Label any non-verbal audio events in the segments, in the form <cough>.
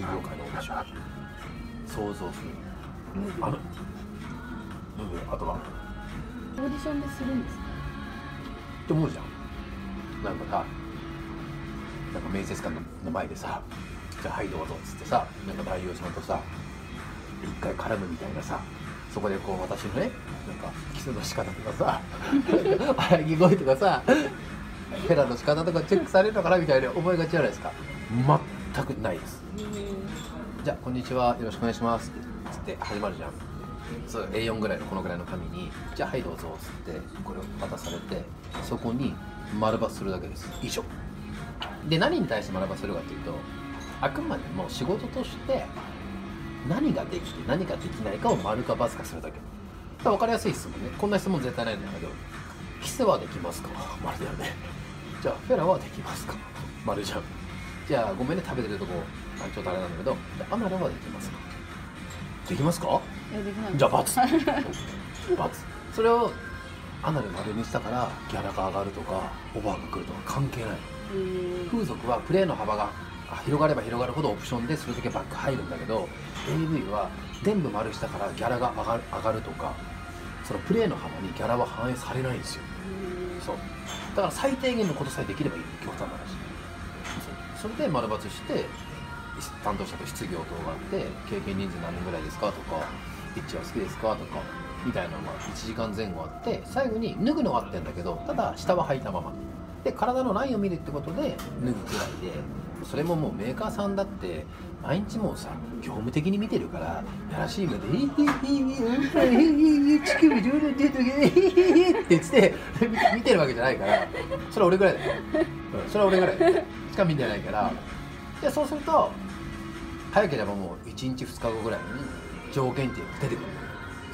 業界のオーディション想像するあのムーブあとはオーディションです。るんです。かって思うじゃんなんかさなんか面接官の前でさ「じゃあはいどうぞ」っつってさなんか代表さんとさ一回絡むみたいなさそこでこう私のねなんかキスの仕方とかさ荒ぎ声とかさフェラの仕方とかチェックされるのかなみたいな思いがちじゃないです。か全くないです。じゃあこんにちは。よろしくお願いします。つって。始まるじゃん。そう A4 ぐらいのこのぐらいの紙にじゃあはいどうぞ。っつってこれを渡されてそこに丸バするだけです。以上。で何に対して丸バするかというとあくまでも仕事として何ができて何ができないかを丸か×かするだけ。だ分かりやすい質問ね。こんな質問絶対ないんだけどキスはできますか？丸だよね。じゃあフェラはできますか？丸じゃん。じゃあごめんね食べてるとこ。あちょっとあれなんだけどでアナルはできますか？できますか？えできないじゃあ×× <laughs> それをアナル丸にしたからギャラが上がるとかオファーが来るとか関係ない。えー風俗はプレーの幅があ広がれば広がるほどオプションでそれだけバック入るんだけど AV は全部丸したからギャラが上がる上がるとかそのプレーの幅にギャラは反映されないんですよ。そう。だから最低限のことさえできればいい極端な話。そう。それで丸抜して担当者と質疑応答があって経験人数何人ぐらいですかとかエッチは好きですかとかみたいなのが1時間前後あって最後に脱ぐのはあってんだけどただ下は履いたまま。で体のラインを見るってことで脱ぐくらいでそれももうメーカーさんだって毎日もうさ業務的に見てるからやらしい目で「えーえーえーえー乳首どうなってんのえーって言って見てるわけじゃないからそれは俺ぐらいだよ、うん、それは俺ぐらいしか見てないからでそうすると早ければもう1日2日後ぐらいに条件っていうのが出てくる。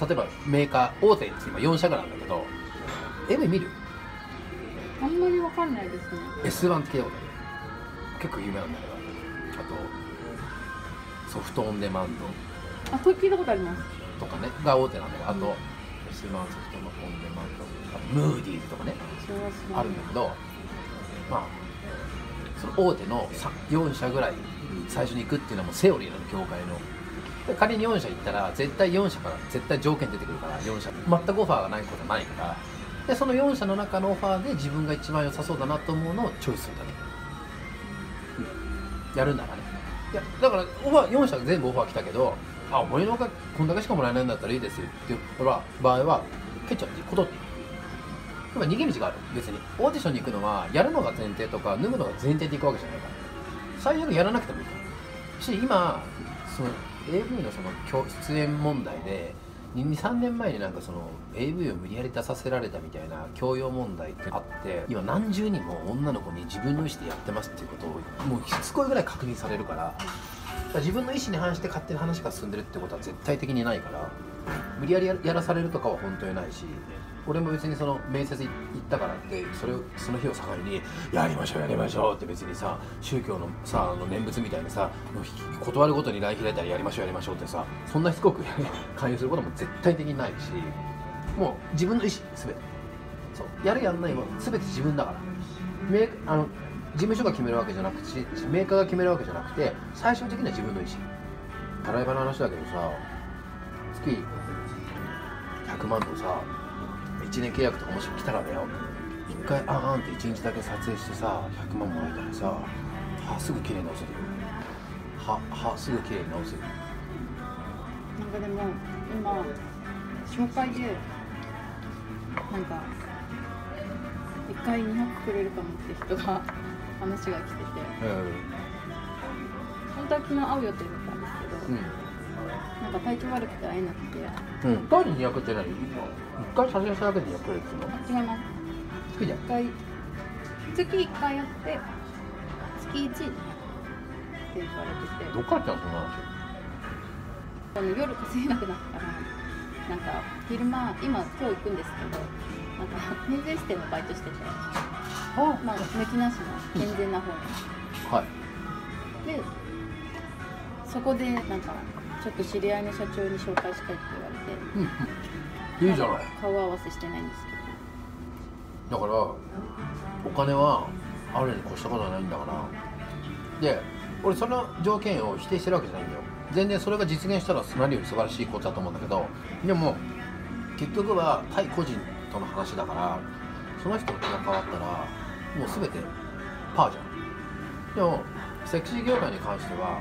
例えばメーカー大手って今4社ぐらいなんだけど MV 見る？あんまりわかんないですね。S1 って聞いたことある結構有名なんだけど。あとソフトオンデマンあこれ聞いたことあります。ドとかね。が大手なんだけどあと、うん S1 ソフトオンデマンド。あとムーディーズとかね。あるんだけどまあその大手の4社ぐらい最初に行くっていうのはもうセオリーなの業界の。仮に4社行ったら絶対4社から絶対条件出てくるから4社。全くオファーがないことはないから。でその4社の中のオファーで自分が一番良さそうだなと思うのをチョイスするだけ、やるならね。いやだからオファー4社全部オファー来たけどあお前のがこんだけしかもらえないんだったらいいですよっていう場合は蹴っちゃっていい断っていい逃げ道がある。別に。オーディションに行くのはやるのが前提とか脱ぐのが前提で行くわけじゃないから。最悪やらなくてもいいから。し今その AV のその教出演問題で23年前になんかその AV を無理やり出させられたみたいな教養問題ってあって今何十人も女の子に自分の意思でやってますっていうことをもうしつこいぐらい確認されるから自分の意思に反して勝手に話が進んでるってことは絶対的にないから無理やりややらされるとかは本当にないし俺も別にその面接行ったからってそれをその日を境にやりましょうやりましょうって別にさ宗教のさあの念仏みたいにさ断るごとに LINE 開いたらやりましょうやりましょうってさそんなしつこく <laughs> 勧誘することも絶対的にないしもう自分の意思全て。そうやるやんないは全て自分だから。メあの事務所が決めるわけじゃなくてメーカーが決めるわけじゃなくて最終的には自分の意思。たらい場の話だけどさ月100万とさ1年契約とかもし来たらだよ。1回あーんって1日だけ撮影してさ100万もらえたらさ歯すぐ綺麗に直せるよ。歯歯すぐ綺麗に直せるなんかでも今紹介でなんか1回200くれるかもって人が話が来てて。本当は昨日会う予定だったんですけど、なんか体調悪くて会えなくて。うん。うん単に200って何1回撮影しただけで200くれるっていうの？違います。好きじゃん。1回月1回やって月1って言われてて。どっから来たのそんな話？あの夜稼げなくなったらなんか昼間今今日行くんですけどなんか免税店のバイトしてて。あまあ抜きなしの健全な方に。はい。でそこでなんかちょっと知り合いの社長に紹介したいって言われてうんうん。いいじゃない。顔合わせしてないんですけだからお金はあるに越したことはないんだから。で俺その条件を否定してるわけじゃないんだよ。全然それが実現したら何より素晴らしいことだと思うんだけどでも結局は対個人との話だからその人の気が変わったらもう全てパーじゃん。でもセクシー業界に関しては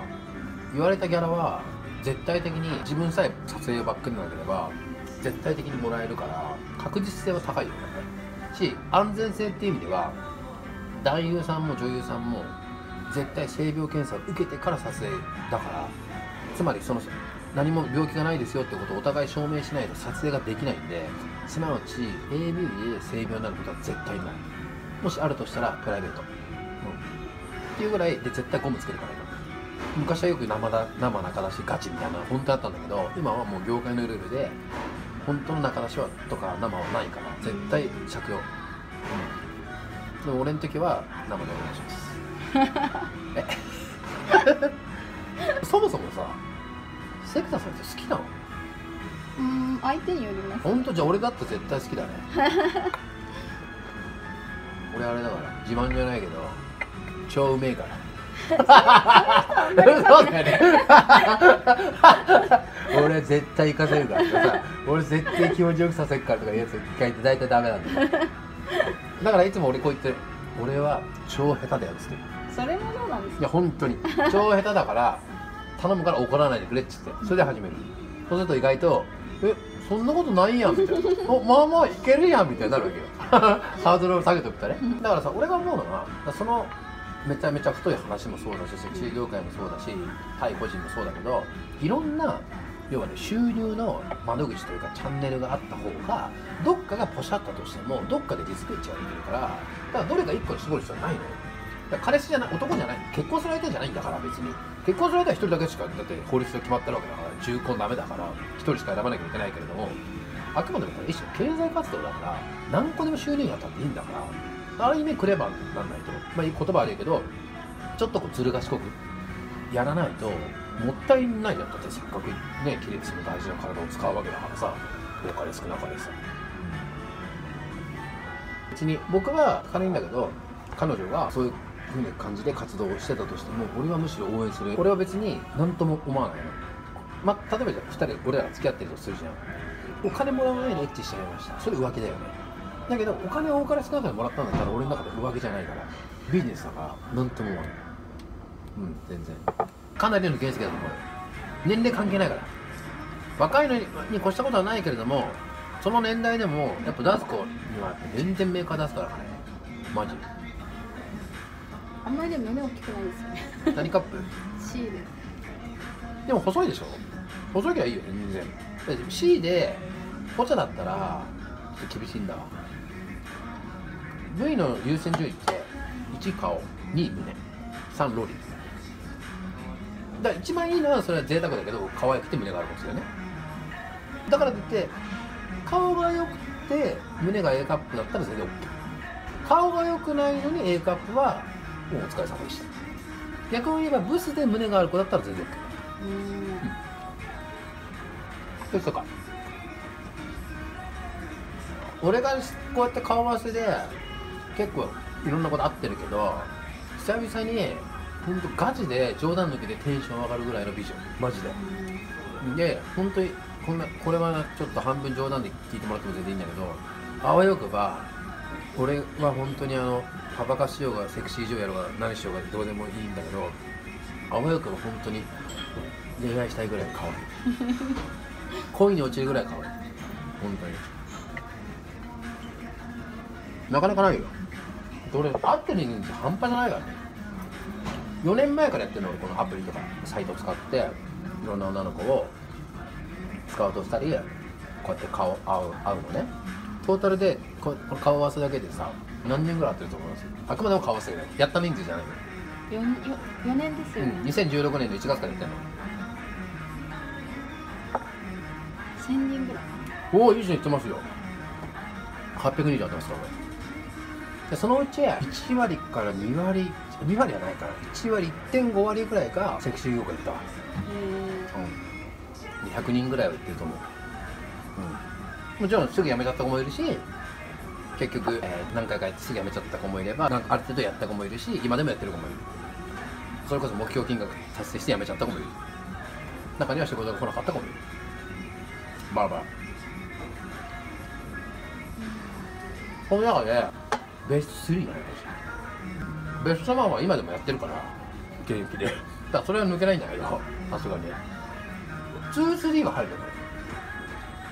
言われたギャラは絶対的に自分さえ撮影ばっかりなければ絶対的にもらえるから確実性は高いよね。し安全性っていう意味では男優さんも女優さんも絶対性病検査を受けてから撮影だからつまりその何も病気がないですよってことをお互い証明しないと撮影ができないんですなわち AV で性病になることは絶対ない。もしあるとしたらプライベート、うん、っていうぐらいで絶対ゴムつけるから昔はよく生だ生中出しガチみたいな本当あったんだけど今はもう業界のルールで本当の中出しはとか生はないから絶対着用、うん、でも俺の時は生でお願いします。<laughs> え？<laughs> そもそもさセクタさんって好きなの？うん相手によります。本当？じゃあ俺だって絶対好きだね。<laughs> 俺あれだから自慢じゃないけど超うめえからそうだよね。俺絶対行かせるからさ俺絶対気持ちよくさせるからとか言うやつ一回言って大体ダメなんだよだからいつも俺こう言ってる。俺は超下手だよっつって。それもどうなんですかいや本当に。<laughs> 超下手だから頼むから怒らないでくれっつって。それで始める。そうすると意外と「えそんなことないやん」みたいな「<laughs> おまあまあいけるやん」みたいになるわけよ。<laughs> ハードルを下げておくとね。だからさ俺が思うのはそのめちゃめちゃ太い話もそうだしセクシー業界もそうだし対個人もそうだけどいろんな要はね収入の窓口というかチャンネルがあった方がどっかがポシャったとしてもどっかでリスクエッジができるからだからどれか1個に絞る必要はないのよ。だから彼氏じゃない男じゃない結婚する相手じゃないんだから別に。結婚する相手は1人だけしかだって法律で決まってるわけだから重婚ダメだから1人しか選ばなきゃいけないけれどもあくまでもこれ一種の経済活動だから何個でも収入があったっていいんだからある意味クレバーになんないと。まあ言葉悪いけどちょっとこうずる賢くやらないともったいないじゃんだってせっかくね綺麗にする大事な体を使うわけだからさ多かれ少なかれさ。別に僕は軽いんだけど彼女がそういうふうな感じで活動をしてたとしても俺はむしろ応援する。俺は別に何とも思わないの。まあ例えばじゃあ2人俺ら付き合ってるとするじゃん。お金もらわないでエッチしちゃいました。それ浮気だよね。だけどお金を多かれ少なかれもらったんだったら俺の中で浮気じゃないからビジネスだから。何とも思わないうん全然。かなりの原石だと思うよ。年齢関係ないから。若いのにに越したことはないけれどもその年代でもやっぱ出す子には全然メーカー出すからね。マジ。あんまりでも胸大きくないですよね。何カップ？<laughs> C ででも細いでしょ？細いきゃいいよ全然。C でポチャだったらちょっと厳しいんだわ V の優先順位って1顔2胸3ロリだから一番いいのはそれは贅沢だけど可愛くて胸があることですよね。だからといって顔が良くて胸が A カップだったら全然 OK 顔が良くないのに A カップはもうお疲れ様でした。逆に言えばブスで胸がある子だったら全然 OK うーん。それとか？俺がこうやって顔合わせで結構いろんなことあってるけど久々に本当ガチで冗談抜きでテンション上がるぐらいのビジョン。マジで。で本当にこんなこれはちょっと半分冗談で聞いてもらっても全然いいんだけどあわよくば俺は本当にあのパパ活しようがセクシー女優やろうが何しようがどうでもいいんだけどあわよくば本当に恋愛したいぐらい可愛い。<laughs> 恋に落ちるぐらい可愛い。本当に。なかなかないよ俺会ってる人間って半端じゃないからね。4年前からやってるの俺このアプリとかサイトを使っていろんな女の子をスカウトしたりこうやって顔会う会うのね。トータルでここれ顔合わせだけでさ何年ぐらい会ってると思います？あくまでも顔合わせだけ。どやった人数じゃないの 4, 4年ですよ。うん、ね、2016年の1月からやってんの。1000人ぐらい。おおいいじゃん言ってますよ。800人以上やってますから俺でそのうち1割から2割2割はないから1割1.5割ぐらいがセクシー業界行ったわ。へうん。100人ぐらいは行ってると思う、うん、もちろんすぐ辞めちゃった子もいるし結局、えー何回かやってすぐ辞めちゃった子もいればなんかある程度やった子もいるし今でもやってる子もいる。それこそ目標金額達成して辞めちゃった子もいる。中には仕事が来なかった子もいる。バラバラこの中でベスト3がねベストワンは今でもやってるから。現役で。だからそれは抜けないんだけどさすがに。23が入るよね。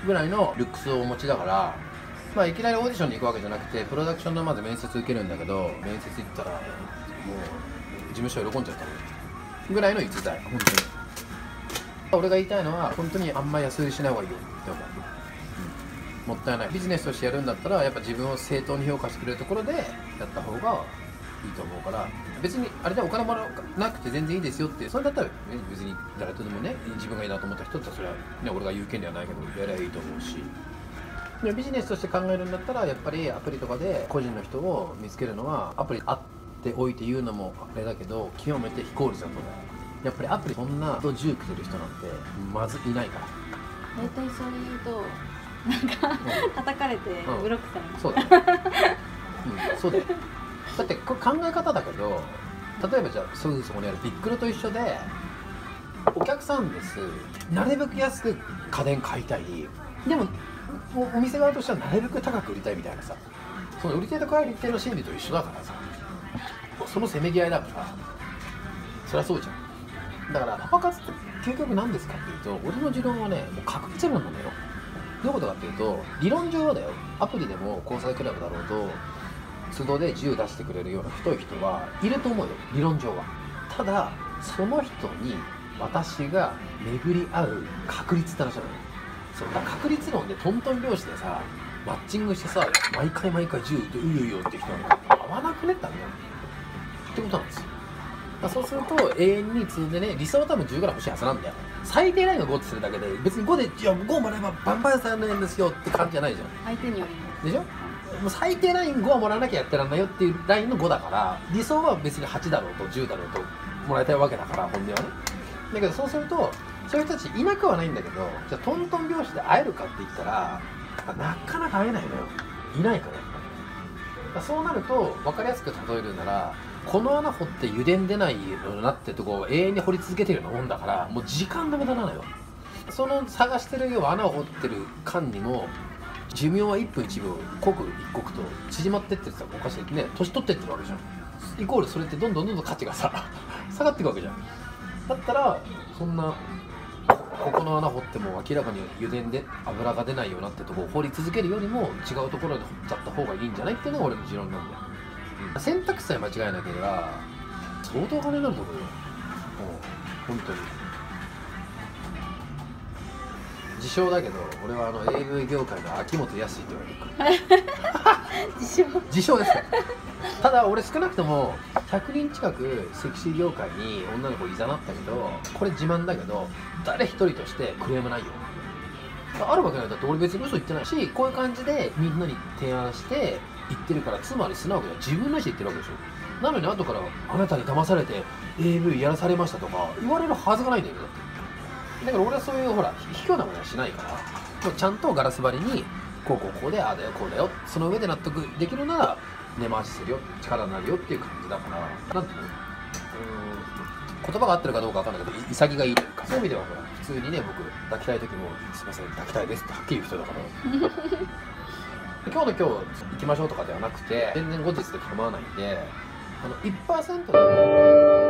ぐらいのルックスをお持ちだから。まあいきなりオーディションに行くわけじゃなくてプロダクションのまず面接受けるんだけど面接行ったらもう事務所喜んじゃったの。ぐらいの逸材。本当に。俺が言いたいのは本当にあんま安売りしない方がいいよって思う、うん、もったいない。ビジネスとしてやるんだったらやっぱ自分を正当に評価してくれるところでやった方がいいと思うから。別にあれでお金もらわなくて全然いいですよってそれだったら別に誰とでもね自分がいいなと思った人だったらそれは、ね、俺が言う権利はないけどやればいいと思うし。でもビジネスとして考えるんだったらやっぱりアプリとかで個人の人を見つけるのはアプリあっておいて言うのもあれだけど極めて非効率だと思う。やっぱりアプリそんなと19する人なんてまずいないから。大体そう言うとなんか叩かれてブロックされます、そうだ。よ、うん、そうだよ。だってこれ考え方だけど例えばじゃあすぐそこにあるビックロと一緒でお客さんです。なるべく安く家電買いたい。でもおお店側としてはなるべく高く売りたいみたいなさ。その売り手と買い手の心理と一緒だからさ。そのせめぎ合いだから。そりゃそうじゃん。だからパパ活って究極何ですかっていうと俺の持論はねもう確率論なのよどういうことかっていうと理論上はだよ。アプリでも交際クラブだろうと都度で銃出してくれるような太い人はいると思うよ。理論上は。ただその人に私が巡り合う確率って話なのよ。そう。確率論でトントン拍子でさマッチングしてさ毎回毎回10でうようよって人なんか合わなくねったんだよ。ってことなんですよ。だからそうすると永遠に積んでね理想は多分10ぐらい欲しいはずなんだよ最低ラインが5ってするだけで別に5でいや5もらえばバンバンさんなんですよって感じじゃないじゃん。相手によりでしょ？もう最低ライン5はもらわなきゃやってらんないよっていうラインの5だから理想は別に8だろうと10だろうともらいたいわけだから本音はね。だけどそうするとそういう人たちいなくはないんだけどじゃあトントン拍子で会えるかって言ったらなかなか会えないのよ。いないからやっぱり。そうなると分かりやすく例えるならこの穴掘って油田出ないよなってとこを永遠に掘り続けてるようなもんだからもう時間の無駄なのよ。その探してる要は穴を掘ってる間にも寿命は1分1秒刻一刻と縮まってってさおかしいね。年取ってってるわけじゃん。イコールそれってどんどんどんどん価値がさ <laughs> 下がっていくわけじゃん。だったらそんなここの穴掘っても明らかに油田で油が出ないようなってとこを掘り続けるよりも違うところで掘っちゃった方がいいんじゃないっていうのが俺の持論なんだよ、うん。選択肢さえ間違えなければ相当金になると思うよ。うん本当に。自称だけど俺はあの AV 業界の秋元康って言われてるから。<laughs> 自称。自称ですよただ俺少なくとも100人近くセクシー業界に女の子いざなったけどこれ自慢だけど誰一人としてクレームないよ。あるわけない。だって俺別に嘘言ってないしこういう感じでみんなに提案して言ってるからつまり素直には自分の意思で言ってるわけでしょ。なのに後からあなたに騙されて AV やらされましたとか言われるはずがないんだよだって。だから俺はそういうほら卑怯なことはしないからちゃんとガラス張りにこうこうこうでああだよこうだよその上で納得できるなら根回しするよ力になるよっていう感じだからなんていうの？言葉が合ってるかどうかわかんないけど潔がいいというかそういう意味ではほら普通にね僕抱きたい時も「すいません抱きたいです」ってはっきり言う人だから。今日の今日行きましょうとかではなくて全然後日で構わないんであの1%で